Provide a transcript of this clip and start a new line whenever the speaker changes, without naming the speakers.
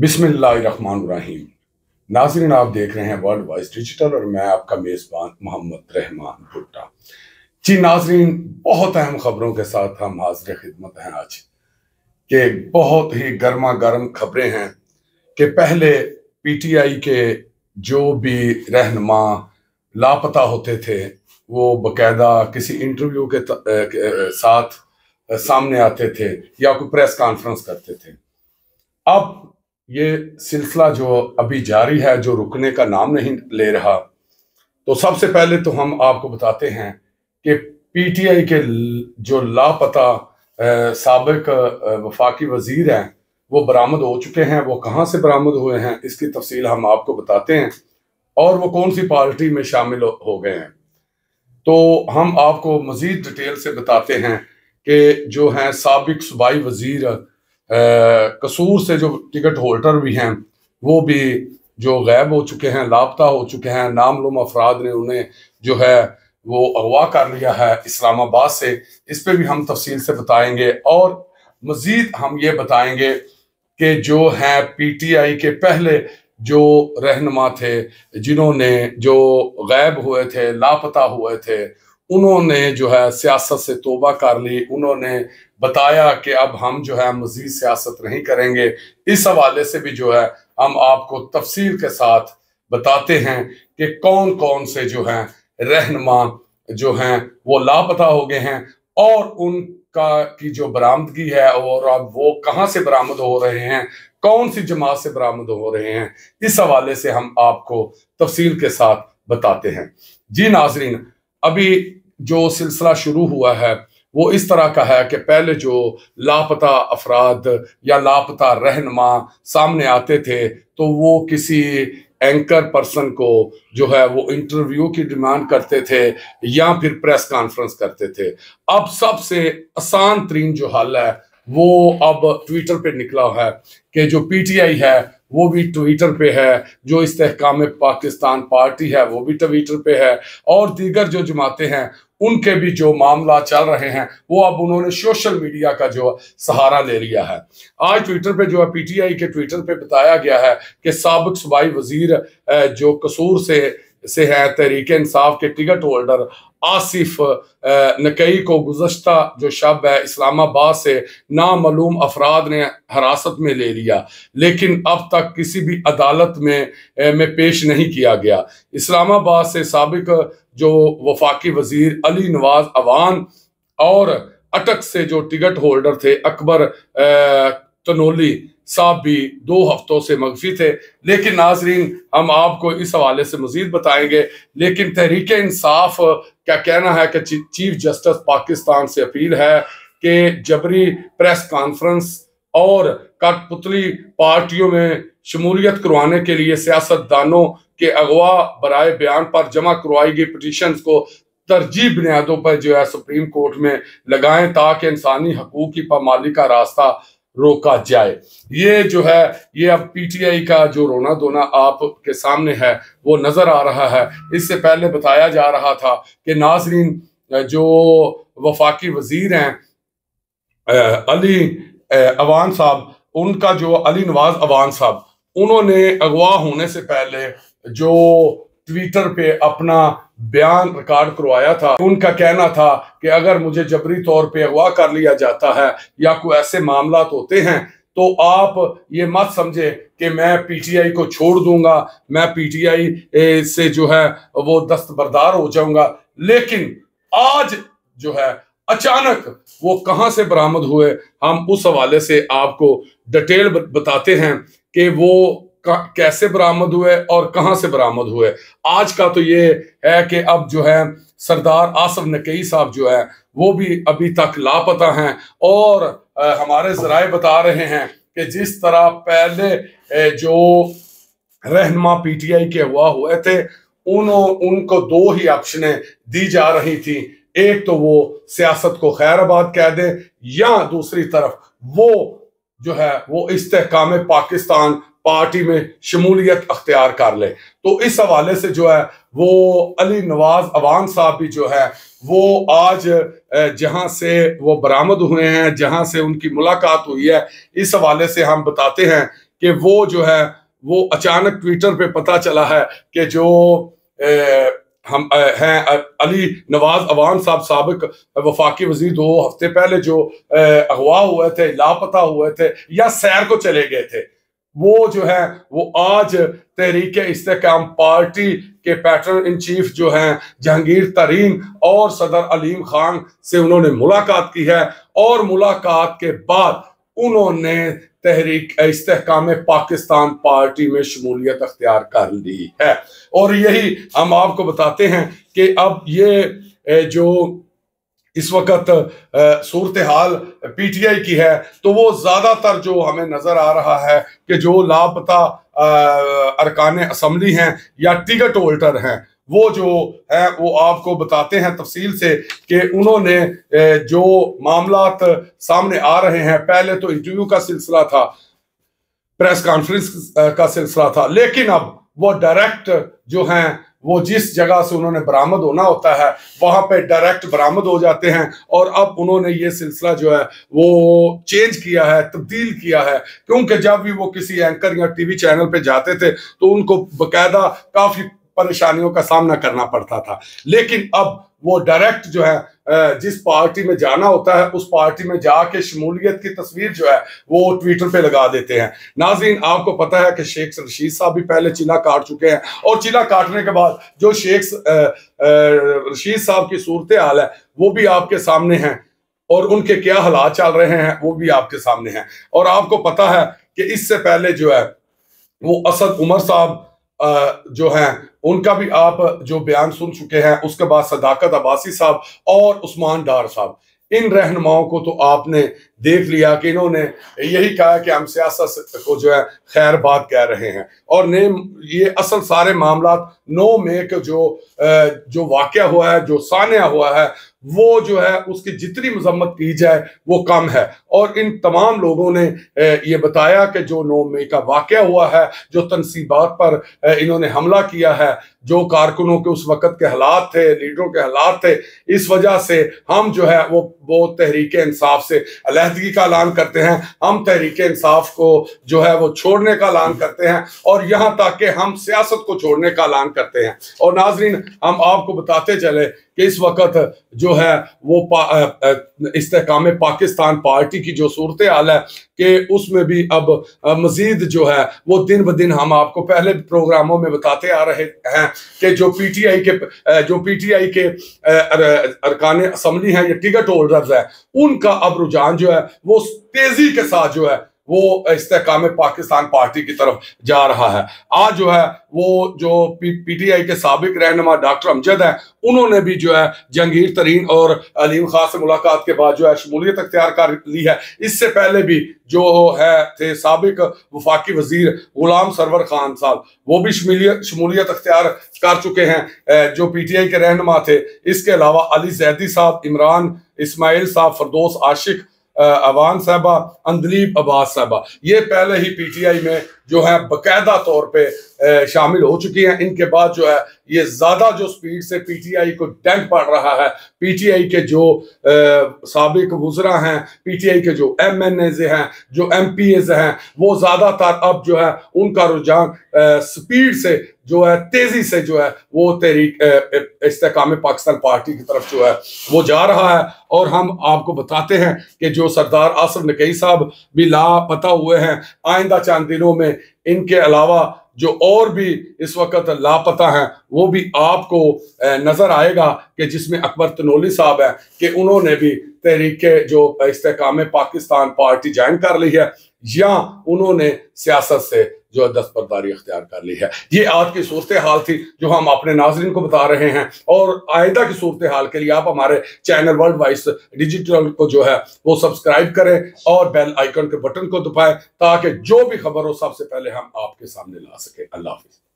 बिस्मिल्लाहिर्रहमानिर्रहीम। नाजरीन आप देख रहे हैं वर्ल्ड वाइज डिजिटल और मैं आपका मेज़बान मोहम्मद रहमान भुट्टा। जी नाजरीन बहुत अहम खबरों के साथ हम हाजिर खिदमत हैं आज के बहुत ही गर्मा गर्म खबरें हैं कि पहले पीटीआई के जो भी रहनमा लापता होते थे वो बकायदा किसी इंटरव्यू के, के साथ सामने आते थे या कोई प्रेस कॉन्फ्रेंस करते थे। अब ये सिलसिला जो अभी जारी है, जो रुकने का नाम नहीं ले रहा तो सबसे पहले तो हम आपको बताते हैं कि पीटीआई के जो लापता सबक वफाकी वज़ीर हैं, वो बरामद हो चुके हैं। वो कहाँ से बरामद हुए हैं, इसकी तफसील हम आपको बताते हैं और वो कौन सी पार्टी में शामिल हो गए हैं। तो हम आपको मजीद डिटेल से बताते हैं कि जो हैं सबक सूबाई वज़ीर कसूर से जो टिकट होल्डर भी हैं, वो भी जो गैब हो चुके हैं, लापता हो चुके हैं, नामलूम अफराद ने उन्हें जो है वो अगवा कर लिया है इस्लामाबाद से। इस पर भी हम तफसील से बताएँगे और मज़ीद हम ये बताएँगे कि जो है आई के पहले जो रहनमा थे, जिन्होंने जो गैब हुए थे, लापता हुए थे उन्होंने जो है सियासत से तोबा कर ली। उन्होंने बताया कि अब हम जो है मजीद सियासत नहीं करेंगे। इस हवाले से भी जो है हम आपको तफसील के साथ बताते हैं कि कौन कौन से जो हैं रहनमा जो हैं वो लापता हो गए हैं और उनका की जो बरामदगी है और अब वो कहाँ से बरामद हो रहे हैं कौन सी जमात से बरामद हो रहे हैं, इस हवाले से हम आपको तफसील के साथ बताते हैं। जी नाजरीन अभी जो सिलसिला शुरू हुआ है, वो इस तरह का है कि पहले जो लापता अफराद या लापता रहनमा सामने आते थे तो वो किसी एंकर पर्सन को जो है वो इंटरव्यू की डिमांड करते थे या फिर प्रेस कॉन्फ्रेंस करते थे। अब सबसे आसान तरीन जो हल है वो अब ट्विटर पे निकला है कि जो पीटीआई है, वो भी ट्विटर पे है, जो इस्तेकाम पाकिस्तान पार्टी है, वो भी ट्विटर पे है, और दीगर जो जमाते हैं, उनके भी जो मामला चल रहे हैं, वो अब उन्होंने सोशल मीडिया का जो सहारा ले लिया है। आज ट्विटर पे जो है पीटीआई के ट्विटर पे बताया गया है कि सबक सूबाई वज़ीर जो कसूर से से है तहरीक इंसाफ के टिकट होल्डर आसिफ नकई को गुजश्ता जो शब है, इस्लामाबाद से नामूम अफराद ने हरासत में ले लिया। लेकिन अब तक किसी भी अदालत में में पेश नहीं किया गया। इस्लामाबाद से सबक जो वफाकी वज़ीर अली नवाज़ अवान और अटक से जो टिकट होल्डर थे, अकबर तनोली साहब भी दो हफ्तों से मगफी थे। लेकिन नाजरीन, हम आपको इस हवाले से मजीद बताएँगे। लेकिन तहरीक इंसाफ क्या कहना है कि चीफ जस्टिस पाकिस्तान से अपील है कि जबरी प्रेस कॉन्फ्रेंस और कठपुतली पार्टियों में शमूलियत करवाने के लिए सियासतदानों के अगवा बरए बयान पर जमा करवाई गई पटिशन को तरजीह बुनियादों पर जो है सुप्रीम कोर्ट में लगाएँ ताकि इंसानी हकूक की पामाली का रास्ता रोका जाए। ये जो है, ये अब पीटीआई का जो रोना धोना आपके सामने है, वो नज़र आ रहा है। इससे पहले बताया जा रहा था कि नाजरीन, जो वफाकी वज़ीर हैं अली अवान साहब, उनका जो अली नवाज़ अवान साहब, उन्होंने अगवा होने से पहले जो ट्विटर पे अपना बयान रिकॉर्ड करवाया था। उनका कहना था कि अगर मुझे जबरी तौर पे अगवा कर लिया जाता है या कोई ऐसे मामला होते हैं तो आप ये मत समझे कि मैं पीटीआई को छोड़ दूँगा, मैं पीटीआई से जो है वो दस्तबरदार हो जाऊँगा। लेकिन आज जो है अचानक वो कहाँ से बरामद हुए, हम उस हवाले से आपको डिटेल बताते हैं कि वो कैसे बरामद हुए और कहाँ से बरामद हुए। आज का तो ये है कि अब जो है सरदार आसफ नकई साहब जो है वो भी अभी तक लापता हैं और आ, हमारे जराए बता रहे हैं कि जिस तरह पहले जो रहनमा पीटीआई के हुआ हुए थे उन्हों उनको दो ही ऑप्शनें दी जा रही थी। एक तो वो सियासत को खैराबाद कह दे या दूसरी तरफ़ वो जो है वो इस्तेकाम पाकिस्तान पार्टी में शमूलियत अख्तियार कर ले। तो इस हवाले से जो है वो अली नवाज़ अवान साहब भी जो है वो आज जहाँ से वो बरामद हुए हैं जहाँ से उनकी मुलाकात हुई है इस हवाले से हम बताते हैं कि वो जो है वो अचानक ट्विटर पे पता चला है कि जो ए, हम हैं अली नवाज़ अवान साहब सबक वफाकी वज़ीर दो हफ़्ते पहले जो अगवा हुए थे लापता हुए थे या सैर को चले गए थे। वो जो है, वो आज तहरीक इस्तेकाम पार्टी के पैटर्न इन चीफ जो हैं, जहांगीर तरीन और सदर अलीम खान से उन्होंने मुलाकात की है और मुलाकात के बाद उन्होंने तहरीक इस्तेकाम पाकिस्तान पार्टी में शमूलियत अख्तियार कर ली है। और यही हम आपको बताते हैं कि अब ये जो इस वक्त सूरत हाल पीटीआई की है तो वो ज़्यादातर जो हमें नज़र आ रहा है कि जो लापता अरकान असम्बली हैं या टिकट होल्डर हैं, वो जो है, वो आपको बताते हैं तफसील से कि उन्होंने जो मामला सामने आ रहे हैं, पहले तो इंटरव्यू का सिलसिला था, प्रेस कॉन्फ्रेंस का सिलसिला था, लेकिन अब वो डायरेक्ट जो हैं वो जिस जगह से उन्होंने बरामद होना होता है, वहाँ पे डायरेक्ट बरामद हो जाते हैं। और अब उन्होंने ये सिलसिला जो है, वो चेंज किया है, तब्दील किया है। क्योंकि जब भी वो किसी एंकर या टीवी चैनल पे जाते थे तो उनको बकायदा काफ़ी परेशानियों का सामना करना पड़ता था। लेकिन अब वो डायरेक्ट जो है जिस पार्टी में जाना होता है, उस पार्टी में जाके शमूलियत की तस्वीर जो है, वो ट्विटर पे लगा देते हैं। नाजीन आपको पता है कि शेख रशीद साहब भी पहले चिला काट चुके हैं और चिला काटने के बाद जो शेख रशीद साहब की सूरत हाल है, वो भी आपके सामने है और उनके क्या हालात चल रहे हैं, वो भी आपके सामने हैं। और आपको पता है कि इससे पहले जो है, वो असद उमर साहब जो हैं, उनका भी आप जो बयान सुन चुके हैं, उसके बाद सदाकत अब्बासी साहब और उस्मान डार साहब। इन रहनुमाओं को तो आपने देख लिया कि इन्होंने यही कहा कि हम सियासत को जो है खैर बात कह रहे हैं। और ने ये असल सारे मामला नो मे के जो जो वाक़ हुआ है, जो सानिया हुआ है, वो जो है उसकी जितनी मजम्मत की जाए, वो कम है। और इन तमाम लोगों ने ये बताया कि जो नौ मई का वाक़ हुआ है, जो तनसीबात पर इन्होंने हमला किया है, जो कारकुनों के उस वक़्त के हालात थे, लीडरों के हालात थे, इस वजह से हम जो है वो वो तहरीक इंसाफ से अलहदगी का ऐलान करते हैं, हम तहरीक इंसाफ को जो है वो छोड़ने का ऐलान करते हैं और यहाँ तक कि हम सियासत को छोड़ने का ऐलान करते हैं। और नाजरीन, हम आपको बताते चले कि इस वक्त जो है वो पा, इस्तेकाम पाकिस्तान पार्टी की जो सूरत हाल है कि उसमें भी अब मजीद जो है वो दिन ब दिन हम आपको पहले प्रोग्रामों में बताते आ रहे हैं कि जो पी टी आई के जो पी टी आई के अरकान असम्बली हैं या टिकट होल्डर्स हैं उनका अब रुझान जो है वो तेज़ी के साथ जो है वो इस्तेकाम पाकिस्तान पार्टी की तरफ़ जा रहा है। आज जो है, वो जो पीटीआई के सबक रहनमा डॉक्टर अमजद हैं, उन्होंने भी जो है जहांगीर तरीन और अलीम खान से मुलाकात के बाद जो है शमूलियत अख्तियार कर ली है। इससे पहले भी जो है, थे सबक वफाकी वज़ीर गुलाम सरवर खान साहब, वो भी शमूलियत अख्तियार कर चुके हैं जो पीटीआई के रहनमा थे। इसके अलावा अली जैदी साहब, इमरान इसमाइल साहब, फरदोस आशिक अवान साहबा अंदलीब अब्बास साहबा। ये पहले ही पीटीआई में जो है बकायदा तौर पे शामिल हो चुकी हैं। इनके बाद जो है, ये ज़्यादा जो स्पीड से पीटीआई को डेंट पड़ रहा है। पीटीआई के जो सबक वजरा हैं, पीटीआई के जो एम एन एज हैं, जो एम पी एज हैं, वो ज़्यादातर अब जो है, उनका रुझान स्पीड से जो है, तेज़ी से जो है, वो तहरीक इस्तेकाम पाकिस्तान पार्टी की तरफ़ जो है, वो जा रहा है। और हम आपको बताते हैं कि जो सरदार आसफ नकई साहब भी लापता हुए हैं, आइंदा चंद दिनों में इनके अलावा जो और भी इस वक्त लापता हैं, वो भी आपको नज़र आएगा कि जिसमें अकबर तनोली साहब है कि उन्होंने भी तहरीक जो इसकाम पाकिस्तान पार्टी ज्वाइन कर ली है या उन्होंने सियासत से जो है दस्तबरदारी अख्तियार कर ली है। ये आज की सूरत हाल थी जो हम अपने नाजरन को बता रहे हैं और आयदा की सूरत हाल के लिए आप हमारे चैनल वर्ल्ड वाइज डिजिटल को जो है वो सब्सक्राइब करें और बेल आइकन के बटन को दबाएँ ताकि जो भी खबर हो सबसे पहले हम आपके सामने ला सकें। अल्लाह हाफिज़।